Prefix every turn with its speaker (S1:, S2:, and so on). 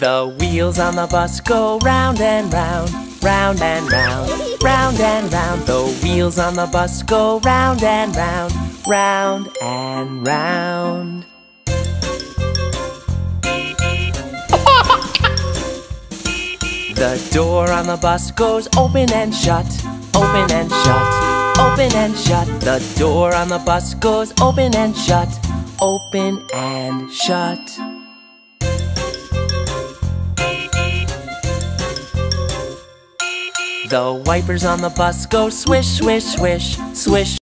S1: The wheels on the bus go round and round, round and round, round and round. The wheels on the bus go round and round, round and round. The door on the bus goes open and shut, open and shut, open and shut. The door on the bus goes open and shut, open and shut. The wipers on the bus go swish, swish, swish, swish,